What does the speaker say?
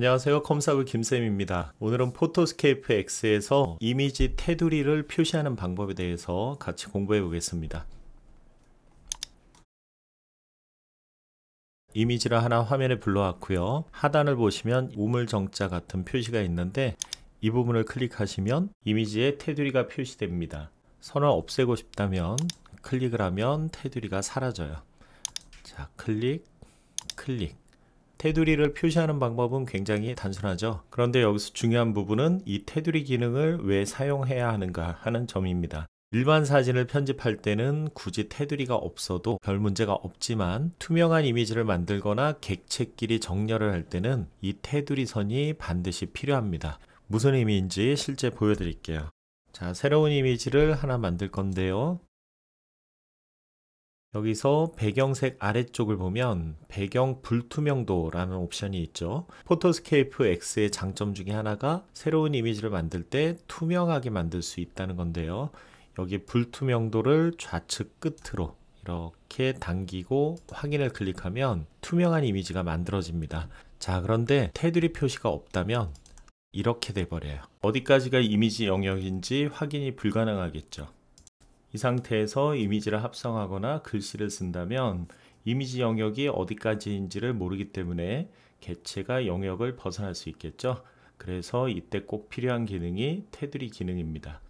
안녕하세요. 컴사브 김쌤입니다. 오늘은 포토스케이프 X에서 이미지 테두리를 표시하는 방법에 대해서 같이 공부해 보겠습니다. 이미지를 하나 화면에 불러왔고요. 하단을 보시면 우물정자 같은 표시가 있는데 이 부분을 클릭하시면 이미지에 테두리가 표시됩니다. 선을 없애고 싶다면 클릭을 하면 테두리가 사라져요. 자 클릭 클릭 테두리를 표시하는 방법은 굉장히 단순하죠. 그런데 여기서 중요한 부분은 이 테두리 기능을 왜 사용해야 하는가 하는 점입니다. 일반 사진을 편집할 때는 굳이 테두리가 없어도 별 문제가 없지만 투명한 이미지를 만들거나 객체끼리 정렬을 할 때는 이 테두리 선이 반드시 필요합니다. 무슨 의미인지 실제 보여드릴게요. 자, 새로운 이미지를 하나 만들 건데요. 여기서 배경색 아래쪽을 보면 배경 불투명도라는 옵션이 있죠. 포토스케이프 X의 장점 중에 하나가 새로운 이미지를 만들 때 투명하게 만들 수 있다는 건데요. 여기 불투명도를 좌측 끝으로 이렇게 당기고 확인을 클릭하면 투명한 이미지가 만들어집니다. 자 그런데 테두리 표시가 없다면 이렇게 돼버려요. 어디까지가 이미지 영역인지 확인이 불가능하겠죠. 이 상태에서 이미지를 합성하거나 글씨를 쓴다면 이미지 영역이 어디까지인지를 모르기 때문에 개체가 영역을 벗어날 수 있겠죠. 그래서 이때 꼭 필요한 기능이 테두리 기능입니다.